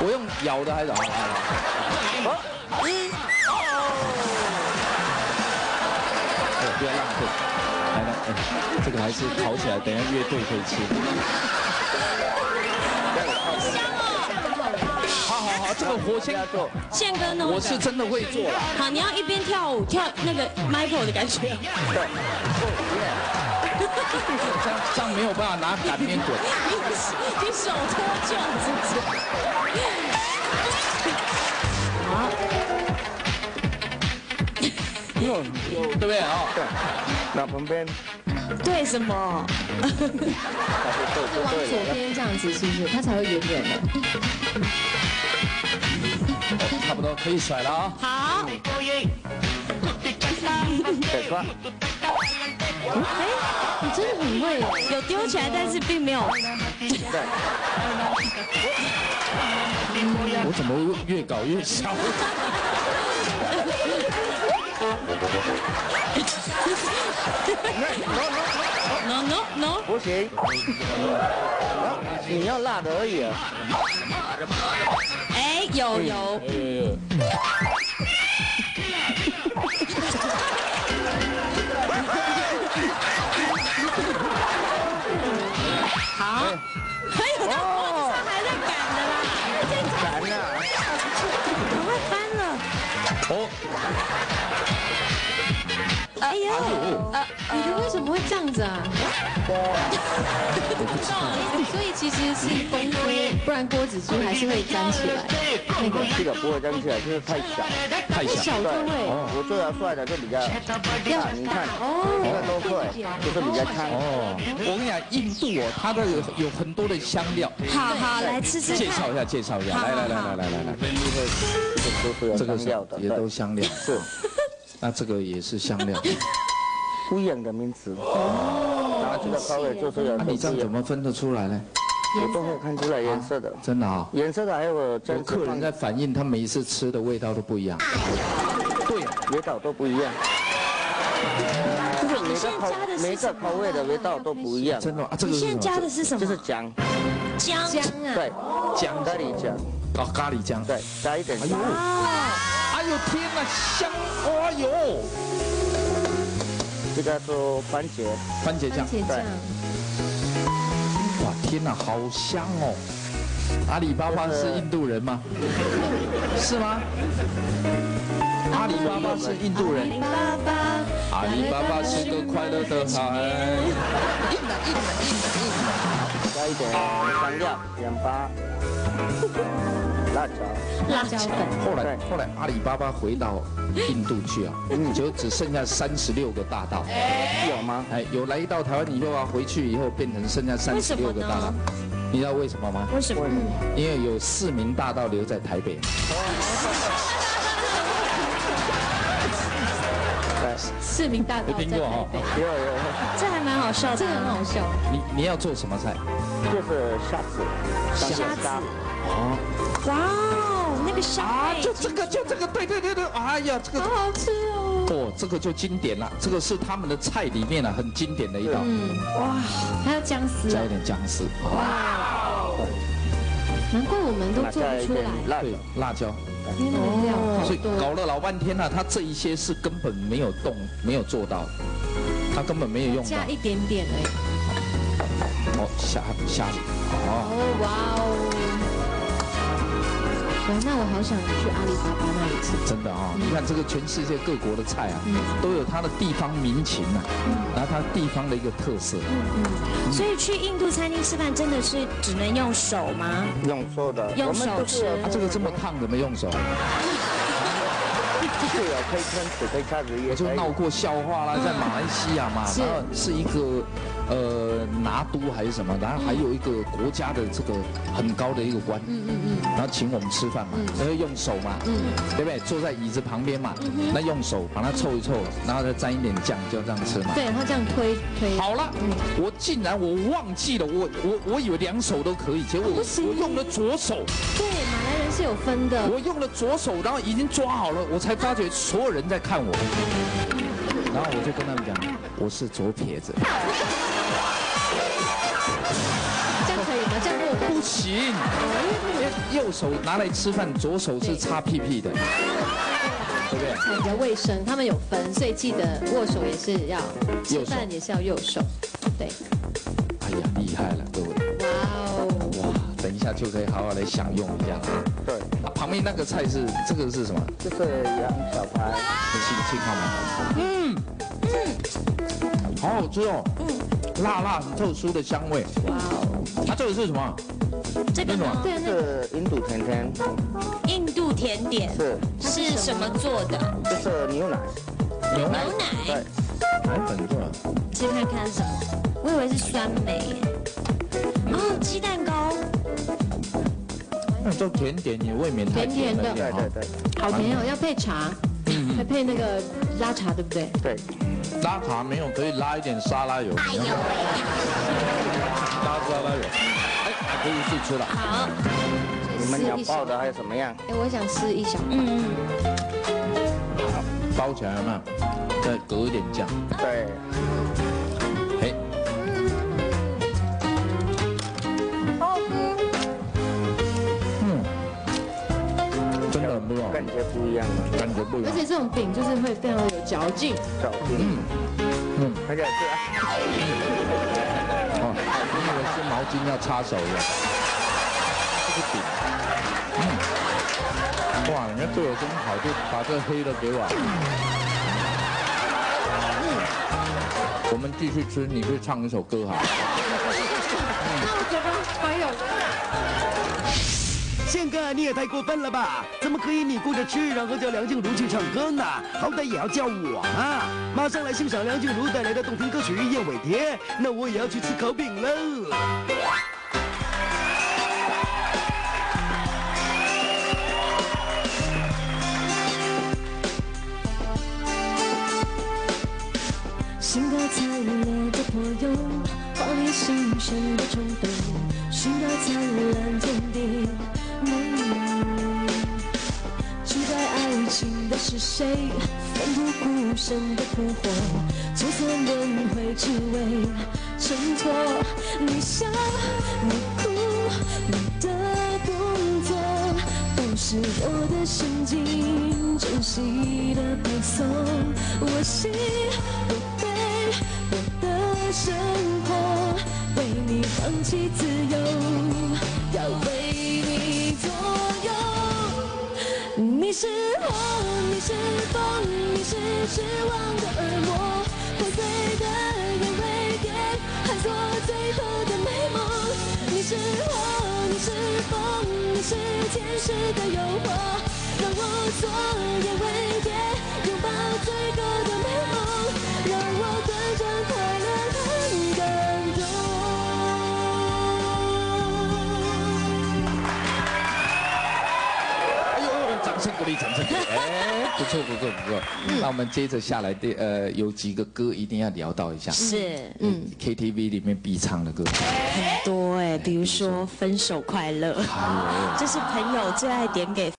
我用咬的还是好？好，一，哦，不要浪费。来来，哎，这个还是烤起来，等下乐队可以吃。好好好，这个火先做。宪哥呢？我是真的会做。好，你要一边跳舞跳那个 Michael 的感觉。对。这样这样没有办法拿擀面棍。你手脱臼是不是？好。有有对不对啊？对。那旁边。对什么？往左边这样子是不是？它才会圆圆的。差不多可以甩了啊。好。对吧？哎，你真的很会，有丢起来，但是并没有。对。我怎么越搞越小？No no no，不行，你要辣的而已。哎，有有。哦。哎呦，呃，你的为什么会这样子啊？我不知道，所以其实是功夫，不然锅子猪还是会粘起来。那个这个不会粘起来，就是太小，太小。对，我做的出来的就比较大，你看，哦，这个都会，就是比较长。哦，我跟你讲，印度哦，它的有很多的香料。好好，来吃吃介绍一下，介绍一下，来来来来来来来，这个香料的，也都香料。是。那这个也是香料，不一样的名词。哦，拿这个高位就是有。那你这样怎么分得出来呢？我都会看出来颜色的。真的啊？颜色的还有。有客人在反映，他每一次吃的味道都不一样。对，味道都不一样。就是每个口每个口味的味道都不一样。真的啊？这个现在加的是什么？就是姜。姜姜啊？对，姜咖喱姜。哦，咖喱姜。对，加一点姜。哎呦天哪，香！哎呦，这个做番茄，番茄酱，对。哇，天哪，好香哦！阿里巴巴是印度人吗？是吗？阿里巴巴是印度人。阿里巴巴，阿里巴巴是个快乐的孩。印的，印的，印的，印的。加一点香料，盐巴。辣椒，辣椒粉。后来，后来阿里巴巴回到印度去啊，就只剩下三十六个大道。有吗？哎，有来到台湾以后啊，回去以后变成剩下三十六个大道。你知道为什么吗？为什么？因为有四名大道留在台北。四名大道没听过哈？有有有。这还蛮好笑，这个很好笑。你你要做什么菜？就是虾子。虾子。哦。哇哦，那个虾啊，就这个，就这个，对对对对，哎呀，这个好好吃哦。哦，这个就经典了，这个是他们的菜里面呢很经典的一道。嗯，哇，还有姜丝，加一点姜丝。哇，难怪我们都做不出来。对，辣椒。哦，所以搞了老半天了，他这一些是根本没有动，没有做到，他根本没有用。加一点点哎。哦，虾虾子。哦，哇哦。那我好想去阿里巴巴那里吃。真的啊，你看这个全世界各国的菜啊，都有它的地方民情啊，然后它地方的一个特色。嗯嗯。所以去印度餐厅吃饭真的是只能用手吗？用手的。用手吃。啊，这个这么烫怎么用手？对啊，可以撑死，可以叉子也。就闹过笑话啦，在马来西亚嘛，然后是一个。呃，拿督还是什么？然后还有一个国家的这个很高的一个官，嗯嗯嗯，然后请我们吃饭嘛，然后用手嘛，嗯，对不对？坐在椅子旁边嘛，那用手把它凑一凑，然后再沾一点酱，就这样吃嘛。对，然后这样推推。好了，我竟然我忘记了，我我我以为两手都可以，结果我我用了左手。对，马来人是有分的。我用了左手，然后已经抓好了，我才发觉所有人在看我，然后我就跟他们讲，我是左撇子。行，右手拿来吃饭，左手是擦屁屁的，对不对？比较卫生，他们有分，所以记得握手也是要，吃饭也是要右手，对。哎呀，厉害了，各位！哇哦！哇，等一下就可以好好来享用一下了。对，旁边那个菜是这个是什么？这是羊小排，请请看嘛。嗯嗯，好好吃哦。嗯，辣辣很特殊的香味。哇哦！它这个是什么？这个呢？对，是印度甜甜。印度甜点是是什么做的？就是牛奶。牛奶？对，奶粉做的。吃看看什么？我以为是酸梅。哦，鸡蛋糕。那做甜点也未免太甜的。对对对。好甜哦，要配茶，还配那个拉茶，对不对？对。拉茶没有，可以拉一点沙拉油。哎呦！拉沙拉油。哎，可以试吃了。好。你们想包的还有什么样？哎，我想吃一小。嗯嗯。好，包起来有没有？再隔一点酱。对。感觉不一样啊，感觉不一样。而且这种饼就是会非常有嚼劲，嚼劲。嗯嗯，而且是啊。哦，你以为是毛巾要擦手的。这个饼，嗯，哇，人家对我真好，就把这黑的给我。我们继续吃，你去唱一首歌哈。那我怎么还有。宪哥，你也太过分了吧？怎么可以你顾着吃，然后叫梁静茹去唱歌呢？好歹也要叫我啊！马上来欣赏梁静茹带来的动听歌曲《燕尾蝶》。那我也要去吃烤饼了。心的惨烈的破蛹，画面心生的冲动，谁？奋不顾身的扑火，就算轮回只为挣脱。你笑，你哭，你的动作，都是我的心境，珍惜的背诵。我喜，我悲，我的生活，为你放弃自由，失望的耳膜，破碎的眼尾蝶，还做最后的美梦。你是火，你是风，你是天使的诱惑，让我做眼尾蝶，拥抱最后的美梦，让我短暂快乐鼓励掌声，哎，不错不错不错。那我们接着下来的呃，有几个歌一定要聊到一下。是，嗯，KTV 里面必唱的歌很多哎，比如说《分手快乐》，这是朋友最爱点给。